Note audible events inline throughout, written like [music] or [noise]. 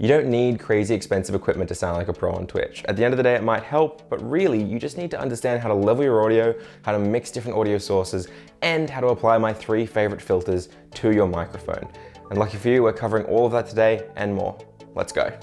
You don't need crazy expensive equipment to sound like a pro on Twitch. At the end of the day, it might help, but really, you just need to understand how to level your audio, how to mix different audio sources, and how to apply my three favorite filters to your microphone. And lucky for you, we're covering all of that today and more. Let's go.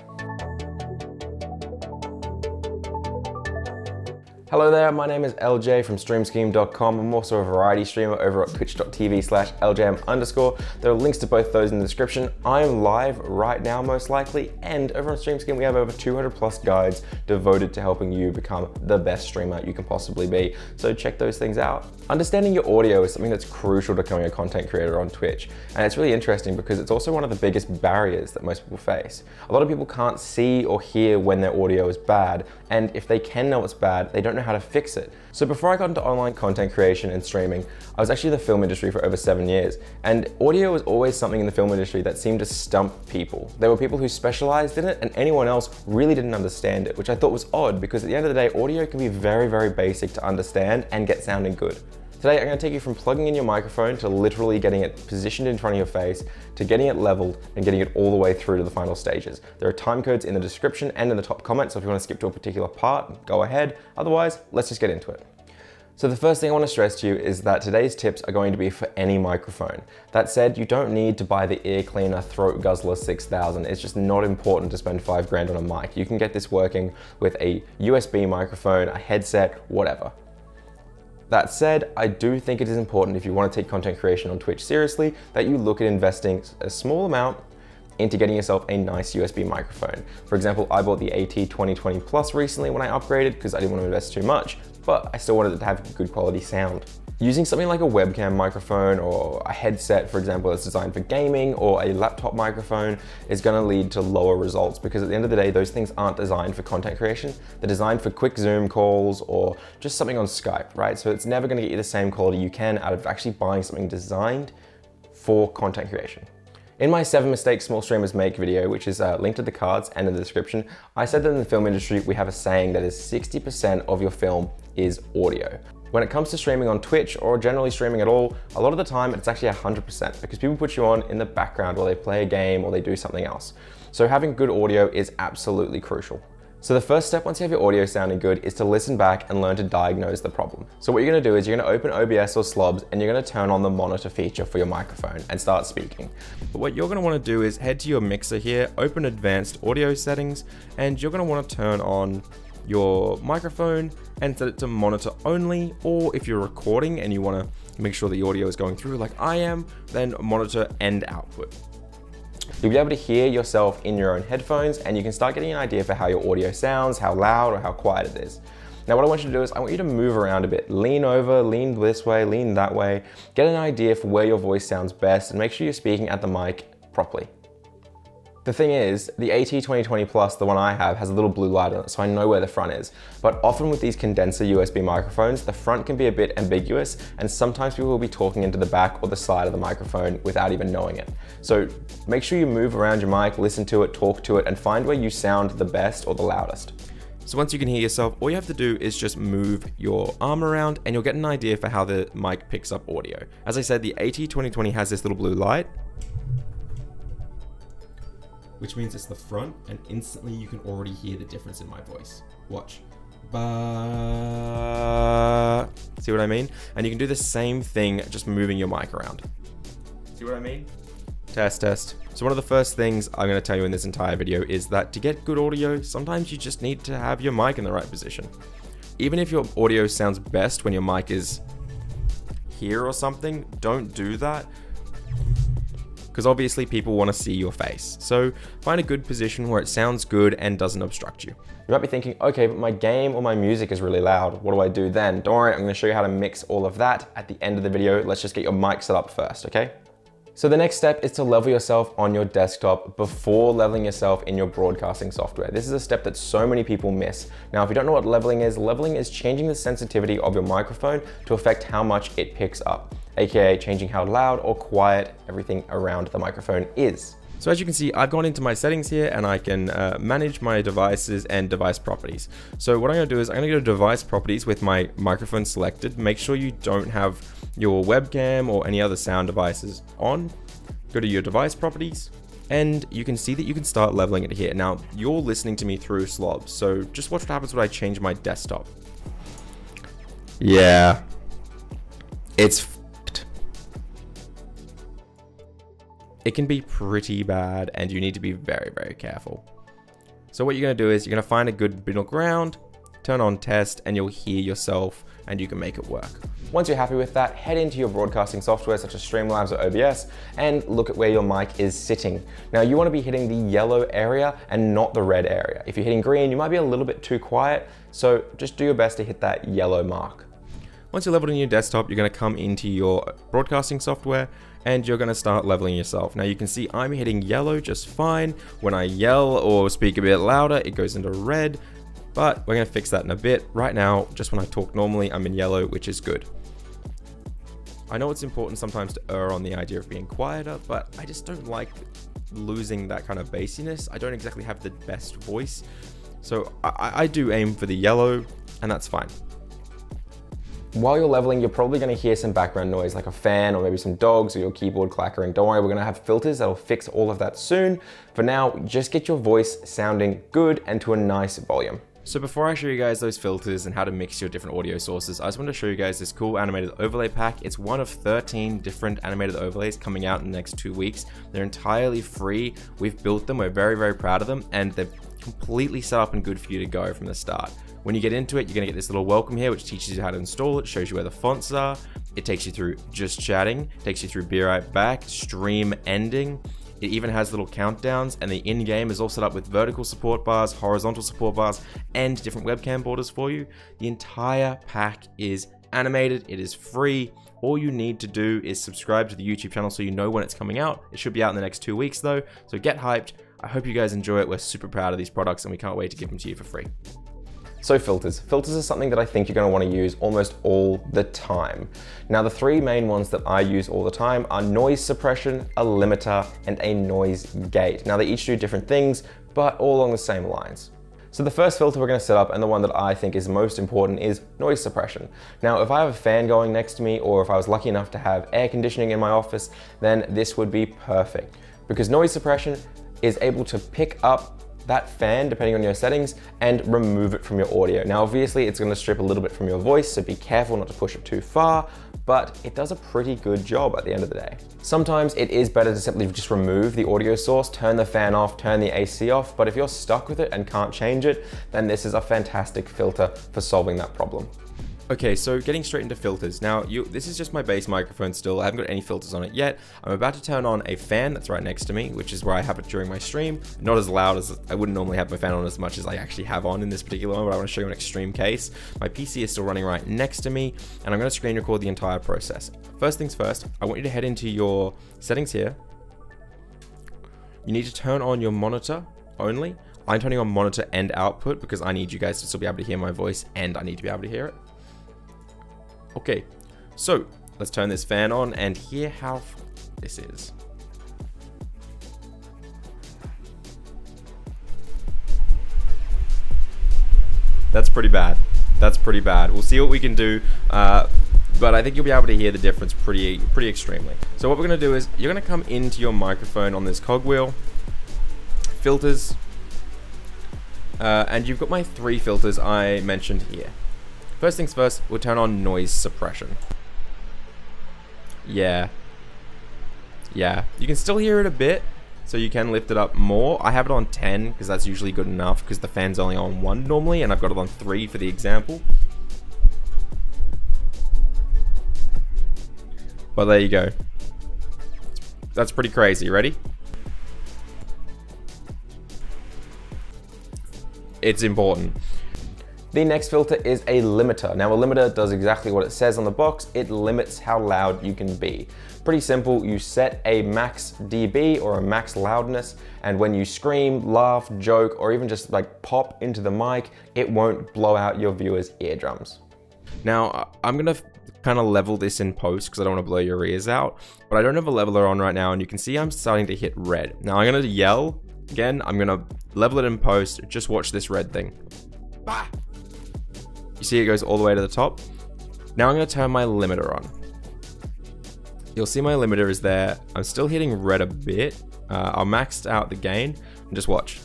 Hello there, my name is LJ from StreamScheme.com. I'm also a variety streamer over at twitch.tv slash eljayem underscore. There are links to both those in the description. I'm live right now, most likely, and over on StreamScheme, we have over 200 plus guides devoted to helping you become the best streamer you can possibly be. So check those things out. Understanding your audio is something that's crucial to becoming a content creator on Twitch. And it's really interesting because it's also one of the biggest barriers that most people face. A lot of people can't see or hear when their audio is bad. And if they can know it's bad, they don't know how to fix it. So before I got into online content creation and streaming, I was actually in the film industry for over seven years. And audio was always something in the film industry that seemed to stump people. There were people who specialized in it and anyone else really didn't understand it, which I thought was odd because at the end of the day, audio can be very, very basic to understand and get sounding good. Today, I'm gonna take you from plugging in your microphone to literally getting it positioned in front of your face, to getting it leveled and getting it all the way through to the final stages. There are time codes in the description and in the top comments, so if you wanna skip to a particular part, go ahead. Otherwise, let's just get into it. So the first thing I want to stress to you is that today's tips are going to be for any microphone. That said, you don't need to buy the ear cleaner throat guzzler 6000. It's just not important to spend five grand on a mic. You can get this working with a USB microphone, a headset, whatever. That said, I do think it is important if you want to take content creation on Twitch seriously that you look at investing a small amount into getting yourself a nice USB microphone. For example, I bought the AT2020 Plus recently when I upgraded because I didn't want to invest too much, but I still wanted it to have good quality sound. Using something like a webcam microphone or a headset, for example, that's designed for gaming or a laptop microphone is gonna lead to lower results because at the end of the day, those things aren't designed for content creation. They're designed for quick Zoom calls or just something on Skype, right? So it's never gonna get you the same quality you can out of actually buying something designed for content creation. In my seven mistakes small streamers make video, which is uh, linked to the cards and in the description, I said that in the film industry, we have a saying that is 60% of your film is audio. When it comes to streaming on Twitch or generally streaming at all, a lot of the time it's actually 100% because people put you on in the background while they play a game or they do something else. So having good audio is absolutely crucial. So the first step once you have your audio sounding good is to listen back and learn to diagnose the problem. So what you're gonna do is you're gonna open OBS or Slobs and you're gonna turn on the monitor feature for your microphone and start speaking. But what you're gonna wanna do is head to your mixer here, open advanced audio settings, and you're gonna wanna turn on your microphone and set it to monitor only, or if you're recording and you wanna make sure the audio is going through like I am, then monitor and output. You'll be able to hear yourself in your own headphones and you can start getting an idea for how your audio sounds, how loud or how quiet it is. Now what I want you to do is I want you to move around a bit. Lean over, lean this way, lean that way. Get an idea for where your voice sounds best and make sure you're speaking at the mic properly. The thing is, the AT2020 Plus, the one I have, has a little blue light on it, so I know where the front is. But often with these condenser USB microphones, the front can be a bit ambiguous, and sometimes people will be talking into the back or the side of the microphone without even knowing it. So make sure you move around your mic, listen to it, talk to it, and find where you sound the best or the loudest. So once you can hear yourself, all you have to do is just move your arm around and you'll get an idea for how the mic picks up audio. As I said, the AT2020 has this little blue light, which means it's the front, and instantly you can already hear the difference in my voice. Watch. Ba. See what I mean? And you can do the same thing, just moving your mic around. See what I mean? Test, test. So one of the first things I'm going to tell you in this entire video is that to get good audio, sometimes you just need to have your mic in the right position. Even if your audio sounds best when your mic is here or something, don't do that because obviously people want to see your face. So find a good position where it sounds good and doesn't obstruct you. You might be thinking, okay, but my game or my music is really loud. What do I do then? Don't worry, I'm gonna show you how to mix all of that at the end of the video. Let's just get your mic set up first, okay? So the next step is to level yourself on your desktop before leveling yourself in your broadcasting software. This is a step that so many people miss. Now, if you don't know what leveling is, leveling is changing the sensitivity of your microphone to affect how much it picks up aka changing how loud or quiet everything around the microphone is. So as you can see, I've gone into my settings here and I can uh, manage my devices and device properties. So what I'm gonna do is I'm gonna go to device properties with my microphone selected. Make sure you don't have your webcam or any other sound devices on. Go to your device properties and you can see that you can start leveling it here. Now, you're listening to me through slobs, so just watch what happens when I change my desktop. Yeah. It's It can be pretty bad, and you need to be very, very careful. So what you're going to do is you're going to find a good middle ground, turn on test, and you'll hear yourself, and you can make it work. Once you're happy with that, head into your broadcasting software such as Streamlabs or OBS and look at where your mic is sitting. Now you wanna be hitting the yellow area and not the red area. If you're hitting green, you might be a little bit too quiet, so just do your best to hit that yellow mark. Once you're leveled in your desktop, you're gonna come into your broadcasting software and you're gonna start leveling yourself. Now you can see I'm hitting yellow just fine. When I yell or speak a bit louder, it goes into red, but we're gonna fix that in a bit. Right now, just when I talk normally, I'm in yellow, which is good. I know it's important sometimes to err on the idea of being quieter, but I just don't like losing that kind of bassiness. I don't exactly have the best voice. So I, I do aim for the yellow, and that's fine. While you're leveling, you're probably gonna hear some background noise like a fan or maybe some dogs or your keyboard clackering. Don't worry, we're gonna have filters that'll fix all of that soon. For now, just get your voice sounding good and to a nice volume. So before I show you guys those filters and how to mix your different audio sources, I just want to show you guys this cool animated overlay pack. It's one of 13 different animated overlays coming out in the next two weeks. They're entirely free. We've built them. We're very, very proud of them. And they're completely set up and good for you to go from the start. When you get into it, you're going to get this little welcome here, which teaches you how to install it, shows you where the fonts are. It takes you through just chatting, takes you through be right back, stream ending, it even has little countdowns, and the in-game is all set up with vertical support bars, horizontal support bars, and different webcam borders for you. The entire pack is animated, it is free. All you need to do is subscribe to the YouTube channel so you know when it's coming out. It should be out in the next two weeks though, so get hyped. I hope you guys enjoy it. We're super proud of these products and we can't wait to give them to you for free. So filters. Filters are something that I think you're gonna to want to use almost all the time. Now the three main ones that I use all the time are noise suppression, a limiter, and a noise gate. Now they each do different things, but all along the same lines. So the first filter we're gonna set up and the one that I think is most important is noise suppression. Now, if I have a fan going next to me or if I was lucky enough to have air conditioning in my office, then this would be perfect because noise suppression is able to pick up that fan, depending on your settings, and remove it from your audio. Now, obviously, it's gonna strip a little bit from your voice, so be careful not to push it too far, but it does a pretty good job at the end of the day. Sometimes it is better to simply just remove the audio source, turn the fan off, turn the AC off, but if you're stuck with it and can't change it, then this is a fantastic filter for solving that problem. Okay, so getting straight into filters. Now, you, this is just my base microphone still. I haven't got any filters on it yet. I'm about to turn on a fan that's right next to me, which is where I have it during my stream. Not as loud as, I wouldn't normally have my fan on as much as I actually have on in this particular one, but I want to show you an extreme case. My PC is still running right next to me, and I'm going to screen record the entire process. First things first, I want you to head into your settings here. You need to turn on your monitor only. I'm turning on monitor and output because I need you guys to still be able to hear my voice and I need to be able to hear it. Okay, so let's turn this fan on and hear how this is. That's pretty bad. That's pretty bad. We'll see what we can do, uh, but I think you'll be able to hear the difference pretty, pretty extremely. So what we're gonna do is you're gonna come into your microphone on this cogwheel, filters, uh, and you've got my three filters I mentioned here. First things first, we'll turn on noise suppression. Yeah. Yeah. You can still hear it a bit, so you can lift it up more. I have it on 10, because that's usually good enough, because the fan's only on 1 normally, and I've got it on 3 for the example. But there you go. That's pretty crazy. Ready? It's important. The next filter is a limiter. Now a limiter does exactly what it says on the box. It limits how loud you can be. Pretty simple, you set a max dB or a max loudness and when you scream, laugh, joke, or even just like pop into the mic, it won't blow out your viewers' eardrums. Now, I'm gonna kind of level this in post because I don't want to blow your ears out, but I don't have a leveler on right now and you can see I'm starting to hit red. Now I'm gonna yell again, I'm gonna level it in post, just watch this red thing. You see it goes all the way to the top. Now I'm to turn my limiter on. You'll see my limiter is there. I'm still hitting red a bit, Uh, I'll maxed out the gain and just watch.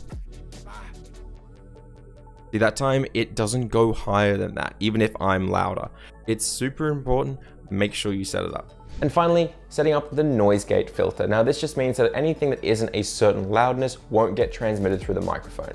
See, that time it doesn't go higher than that, even if I'm louder. It's super important, make sure you set it up. And finally, setting up the noise gate filter. Now this just means that anything that isn't a certain loudness won't get transmitted through the microphone.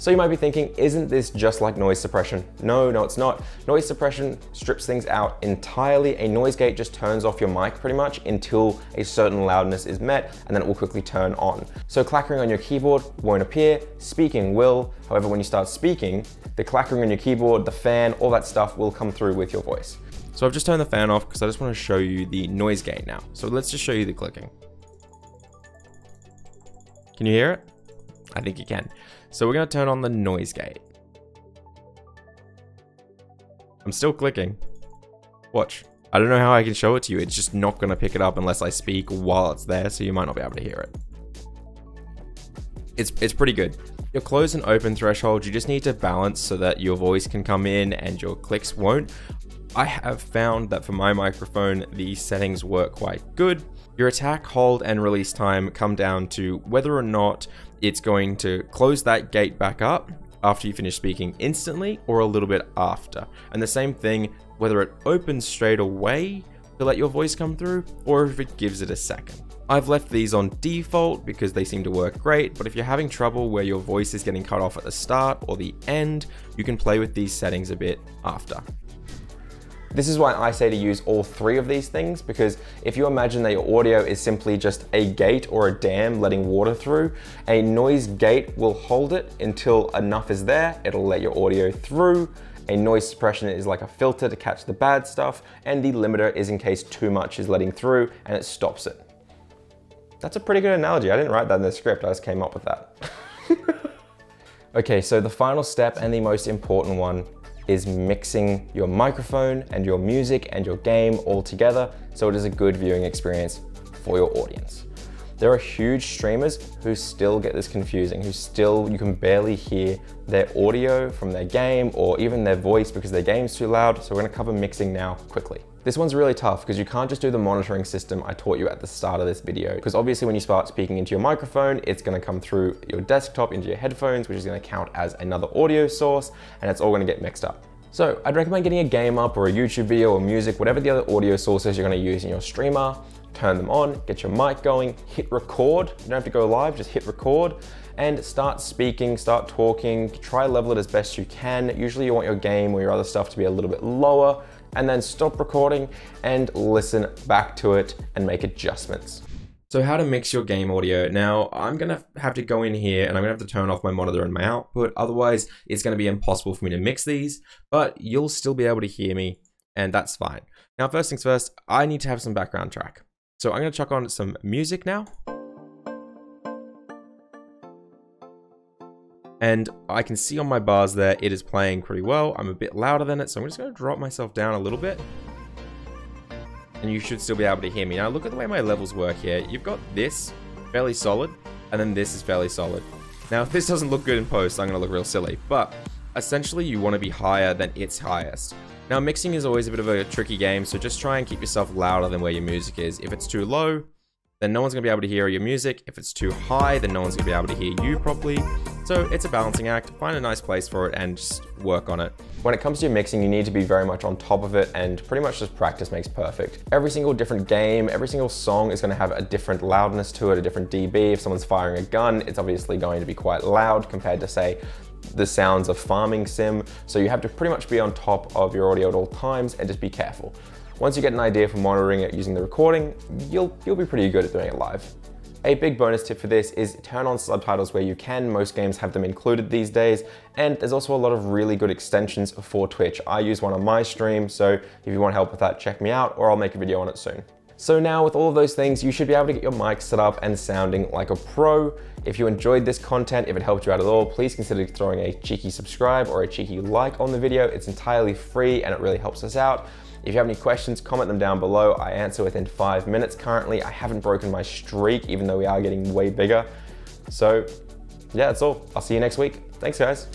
So you might be thinking, isn't this just like noise suppression? No, no, it's not. Noise suppression strips things out entirely. A noise gate just turns off your mic pretty much until a certain loudness is met, and then it will quickly turn on. So clackering on your keyboard won't appear, speaking will. However, when you start speaking, the clackering on your keyboard, the fan, all that stuff will come through with your voice. So I've just turned the fan off because I just want to show you the noise gate now. So let's just show you the clicking. Can you hear it? I think you can. So we're to turn on the noise gate. I'm still clicking. Watch. I don't know how I can show it to you. It's just not to pick it up unless I speak while it's there, so you might not be able to hear it. It's, it's pretty good. Your close and open threshold, you just need to balance so that your voice can come in and your clicks won't. I have found that for my microphone, these settings work quite good. Your attack, hold, and release time come down to whether or not it's going to close that gate back up after you finish speaking instantly or a little bit after. And the same thing, whether it opens straight away to let your voice come through or if it gives it a second. I've left these on default because they seem to work great, but if you're having trouble where your voice is getting cut off at the start or the end, you can play with these settings a bit after. This is why I say to use all three of these things because if you imagine that your audio is simply just a gate or a dam letting water through, a noise gate will hold it until enough is there, it'll let your audio through, a noise suppression is like a filter to catch the bad stuff, and the limiter is in case too much is letting through and it stops it. That's a pretty good analogy. I didn't write that in the script, I just came up with that. [laughs] okay, so the final step and the most important one is mixing your microphone and your music and your game all together so it is a good viewing experience for your audience. There are huge streamers who still get this confusing, who still, you can barely hear their audio from their game or even their voice because their game's too loud. So we're gonna cover mixing now quickly. This one's really tough because you can't just do the monitoring system I taught you at the start of this video. Because obviously when you start speaking into your microphone, it's gonna come through your desktop into your headphones, which is gonna count as another audio source, and it's all gonna get mixed up. So I'd recommend getting a game up or a YouTube video or music, whatever the other audio sources you're gonna use in your streamer, turn them on, get your mic going, hit record. You don't have to go live, just hit record and start speaking, start talking, try level it as best you can. Usually you want your game or your other stuff to be a little bit lower and then stop recording and listen back to it and make adjustments. So how to mix your game audio. Now, I'm gonna have to go in here and I'm gonna have to turn off my monitor and my output. Otherwise, it's gonna be impossible for me to mix these, but you'll still be able to hear me and that's fine. Now, first things first, I need to have some background track. So I'm gonna chuck on some music now. And I can see on my bars there, it is playing pretty well. I'm a bit louder than it, so I'm just gonna drop myself down a little bit. And you should still be able to hear me. Now look at the way my levels work here. You've got this, fairly solid, and then this is fairly solid. Now if [laughs] this doesn't look good in post, I'm gonna look real silly. But essentially you wanna be higher than its highest. Now mixing is always a bit of a tricky game, so just try and keep yourself louder than where your music is. If it's too low, then no one's gonna be able to hear your music. If it's too high, then no one's gonna be able to hear you properly. So it's a balancing act, find a nice place for it and just work on it. When it comes to your mixing, you need to be very much on top of it and pretty much just practice makes perfect. Every single different game, every single song is gonna have a different loudness to it, a different dB. If someone's firing a gun, it's obviously going to be quite loud compared to say the sounds of farming sim. So you have to pretty much be on top of your audio at all times and just be careful. Once you get an idea for monitoring it using the recording, you'll, you'll be pretty good at doing it live. A big bonus tip for this is turn on subtitles where you can. Most games have them included these days. And there's also a lot of really good extensions for Twitch. I use one on my stream, so if you want help with that, check me out or I'll make a video on it soon. So now with all of those things, you should be able to get your mic set up and sounding like a pro. If you enjoyed this content, if it helped you out at all, please consider throwing a cheeky subscribe or a cheeky like on the video. It's entirely free and it really helps us out. If you have any questions, comment them down below. I answer within five minutes currently. I haven't broken my streak, even though we are getting way bigger. So yeah, that's all. I'll see you next week. Thanks guys.